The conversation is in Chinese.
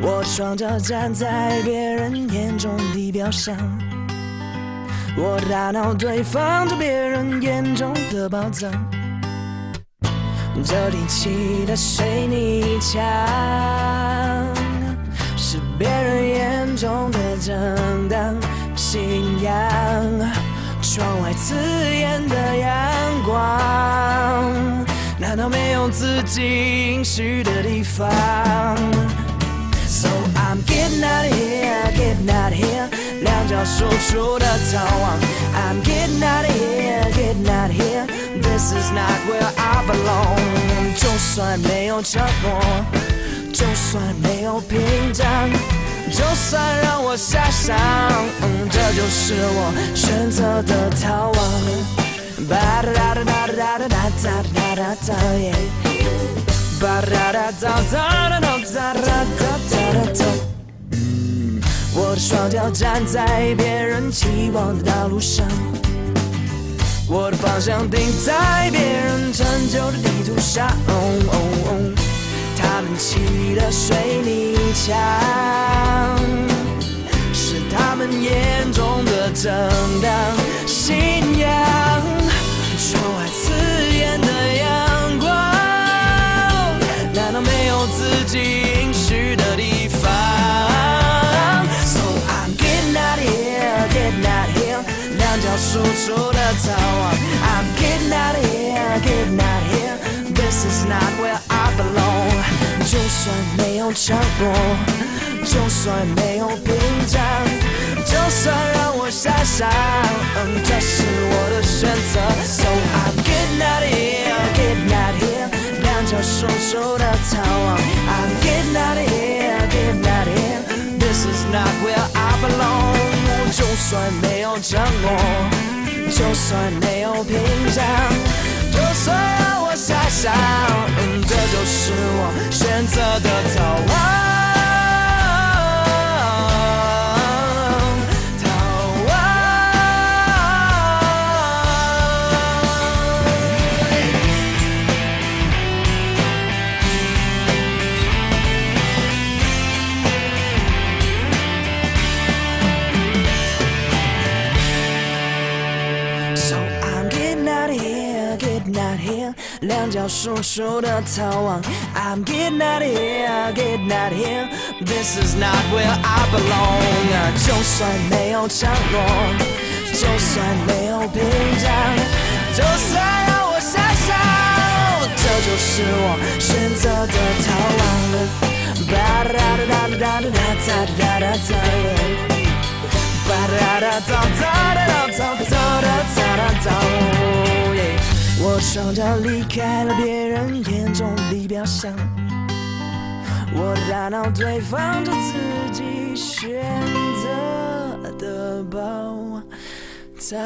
我双脚站在别人眼中的表象，我大脑堆放着别人眼中的宝藏。这提起的水泥墙，是别人眼中的正当信仰。窗外刺眼的阳光，难道没有自己应许的地方 I'm getting out of here, getting out of here，两脚输出的逃亡。I'm getting out of here, getting out of here, this is not where I belong。就算没有承诺，就算没有屏障。就算让我遐想，这就是我选择的逃亡。吧哒哒哒哒哒哒哒哒哒哒耶，吧哒哒哒哒哒哒哒哒哒哒哒。 我的双脚站在别人期望的道路上，我的方向定在别人成就的地图上。他们砌的水泥墙，是他们眼中的正当信仰。窗外刺眼的阳光，难道没有自己两脚输出的逃亡。I'm getting out of here, getting out of here, this is not where I belong。就算没有承诺，就算没有屏障，就算让我遐想，这是我的选择。So I'm getting out of here, getting out of here，两脚输出的逃亡。I'm getting out of here, getting out of here, this is not where I belong。就 就算没有承诺，就算没有屏障，就算让我遐想，这就是我选择的逃两脚输出的逃亡。I'm getting out of here, getting out of here, this is not where I belong。就算没有承诺，就算没有屏障，就算让我遐想，这就是我选择的逃亡。吧哒哒哒哒哒哒哒哒哒哒耶。吧哒哒哒哒哒哒哒哒哒哒哒耶！我双脚离开了别人眼中的表象，我的大脑堆放着自己选择的宝藏。